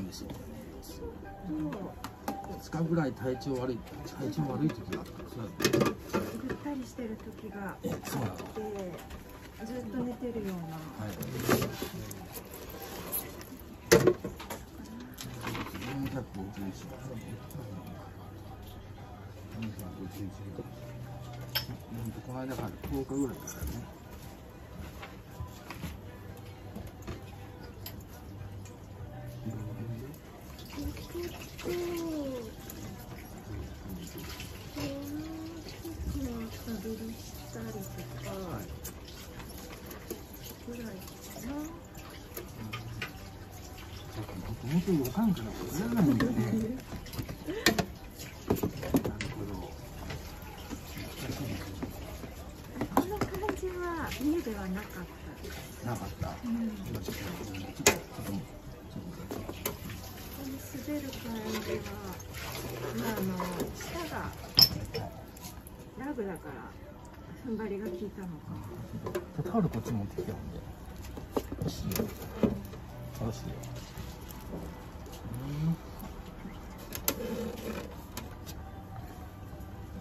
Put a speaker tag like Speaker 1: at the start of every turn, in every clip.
Speaker 1: なんですよ。2日ぐらい体調悪い体調悪い時があったそうやって
Speaker 2: ぐったりしてる時があって
Speaker 1: えそうなの？
Speaker 2: ず
Speaker 1: 僕もとよかんから分から。ないんだよねなるほど
Speaker 2: この感じは家ではなかった。
Speaker 1: なかった
Speaker 2: うん、
Speaker 1: 今ちょっとちょっとちょっとちょっと
Speaker 2: 滑る感じは、まあ、あの下がラグだから。踏ん張りが効いたのか。
Speaker 1: タオルこっち持ってきてほんでよしよよしよ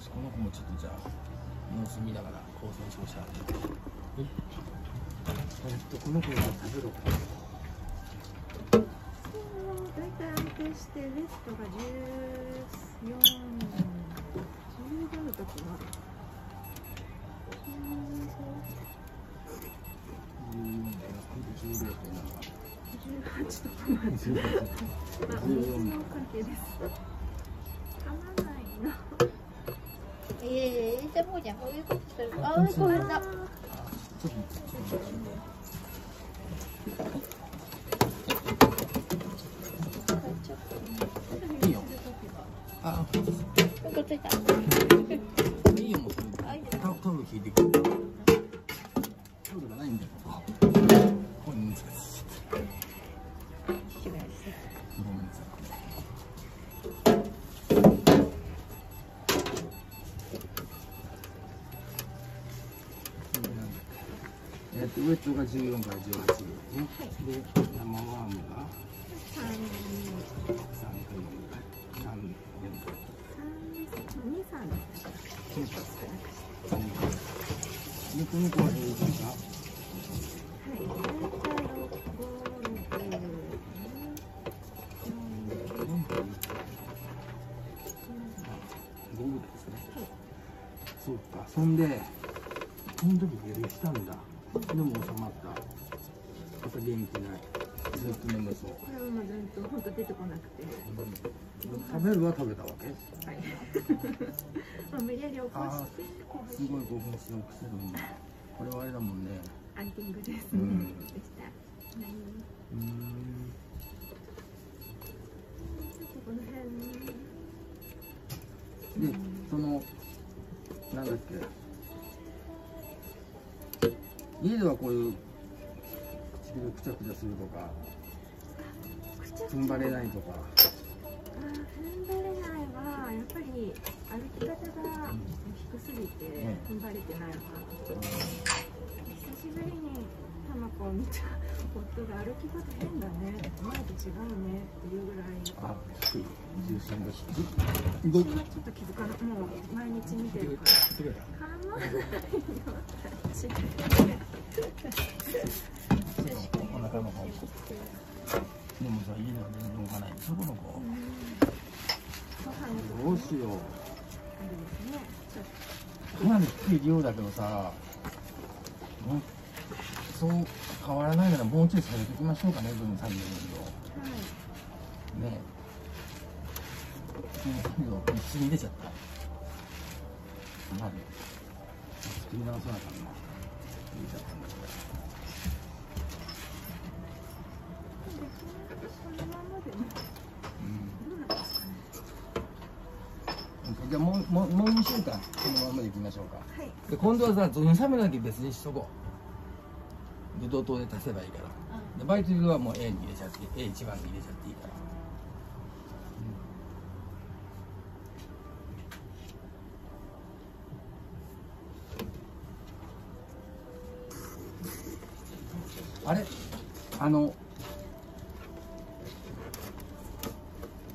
Speaker 1: しこの子もちょっとじゃあ様子見ながら高専照射ええっとこの子が食べろ
Speaker 2: そうだいたい安定してウエストが14、15の時は。うん
Speaker 1: 十十零点
Speaker 2: 18とかまで。
Speaker 1: 十
Speaker 2: まあ、お水のおかげです。
Speaker 3: ゃもうじゃんこういうことするあーごめんな
Speaker 1: いいよ。あ
Speaker 3: なんかついた
Speaker 1: いいよ。もうそれ
Speaker 3: はい
Speaker 1: タオタオル引いよ。えっと、ウエットが14から18ですね。で、生ワームが
Speaker 2: 三、
Speaker 1: 3分3 4
Speaker 2: 二、三です。
Speaker 1: そうで。この子は平均が
Speaker 2: はい、大体六五六。
Speaker 1: 5ぐらいですね。そうか。そんで、その時下痢したんだ。でも収まった。また元気ない。ずっと眠そう。
Speaker 2: これはもうずっと本当出てこなくて。
Speaker 1: 食べるは食べたわけ？
Speaker 2: はい。まあ無理やり起こして、
Speaker 1: すごい興奮して起こせるんだ。これはあれだもんね。
Speaker 2: アンティングですね。
Speaker 1: うん
Speaker 2: でした。はい。
Speaker 1: うーん。
Speaker 2: ちょっとこの辺。
Speaker 1: で、その、なんだっけ？家ではこういう唇くちゃくちゃするとか、踏ん張れないとか。
Speaker 2: 踏ん張れないはやっぱり歩き方が低すぎて
Speaker 1: ね
Speaker 2: 踏ん張れてない派、久しぶりにタマコを見た夫が歩き方変だね前と違うねっていうぐらい
Speaker 1: あ、低い。重心が低い。動く。
Speaker 2: そんなちょっと気づかないもう毎日見てるからかまないよ私
Speaker 1: お腹の方。でもさ、家では全然動かないでしょ、この子。どうしよう。かなり低い量だけどさ、うん。そう変わらないならもうちょい下げていきましょうかね、分作業の
Speaker 2: とはい。
Speaker 1: ねえ。その作業一緒に入れちゃった。まで。作り直さなあかん。な。じゃあもうもうもう2週間このままでいきましょうか。
Speaker 2: はい
Speaker 1: で今度はさ、ゾインサメだけ別にしとこう。で、同等で足せばいいから。で、バイトルはもう A に入れちゃって、A 一番に入れちゃっていいから。あれ？あの、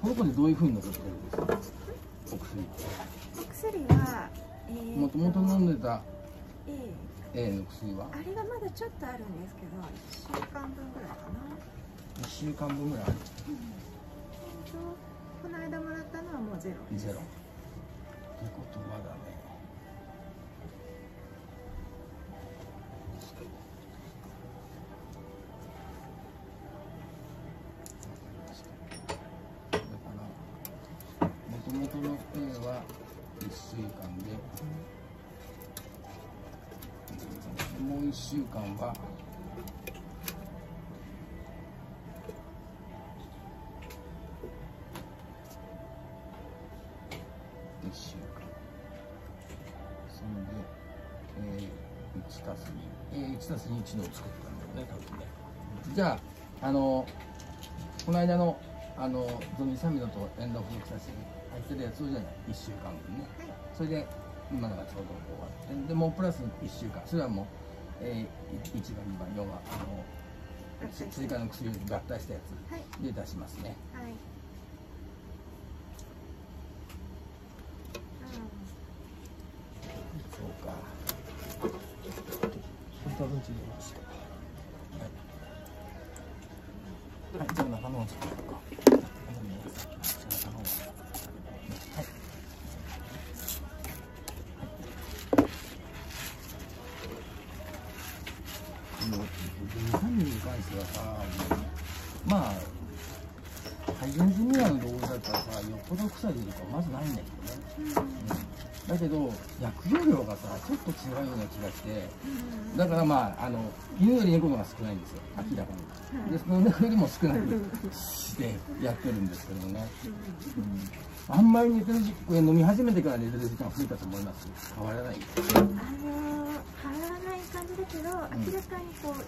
Speaker 1: この子でどういうふうに残ってるんですか？お薬
Speaker 2: お薬は、えー
Speaker 1: もともと飲んでた
Speaker 2: え
Speaker 1: A の薬は？
Speaker 2: えあれがまだちょっとあるんですけど1週間分ぐらいかな。
Speaker 1: 1週間分ぐらいある。
Speaker 2: とこの間もらったのはもうゼロです。
Speaker 1: ゼロ。ってことはだね1週間で。もう1週間は。1週間。そんで、えー、1たす2、えー、1たす2一度作ったんだよね多分ね。じゃああのこの間のあのゾミサミドとエンドフルクサシ入ってるやつをじゃない1週間分ね。
Speaker 2: はい
Speaker 1: それで今のがちょうど終わってでもうプラス1週間。それはもう、えー、1番2番4番あの追加の薬を合体したや
Speaker 2: はい。
Speaker 1: つで出しますね。
Speaker 2: はい。
Speaker 1: そうか。多分ついてますはい、はい、じゃあ中の方作ろう。かの分散に関してはさまあ改善済みなの動物だったらさよっぽど臭いとかまずないんだけどね、うんだけど薬用量がさちょっと違うような気がしてだからまああの犬より猫の方が少ないんですよ。明らかに、でその猫よりも少ない。でやってるんですけどね、うん、あんまり寝てる時これ飲み始めてから寝てる時間増えたと思います。変わらない
Speaker 2: あのー、変わらない感じだけど、明らかにこうあの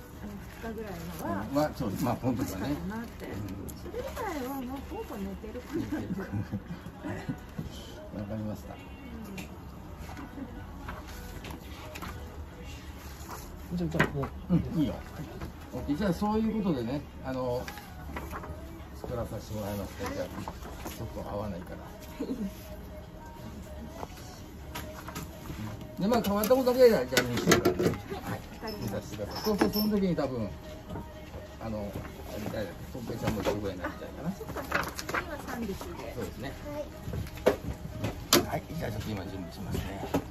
Speaker 2: 2日ぐらいのは、
Speaker 1: はそうまあ本当
Speaker 2: 欲しかっ
Speaker 1: だね
Speaker 2: たなって、それ以外はもうほぼ寝てる感じ。
Speaker 1: わかりました。
Speaker 4: じゃあじゃあこう
Speaker 1: うん、いいよ。オッケーじゃあそういうことでね、あの作らさせてもらいますけど、じゃあちょっと合わないから。でまあ変わったことだけじゃあ2週間ね、はい、見させてください。そうそうその時に多分あのあれだよ、とっぺいちゃんも一緒ぐらいになっちゃうかな。
Speaker 2: そっか、今3匹で。
Speaker 1: そうですね。
Speaker 2: はい
Speaker 1: はい、じゃあちょっと今準備しますね。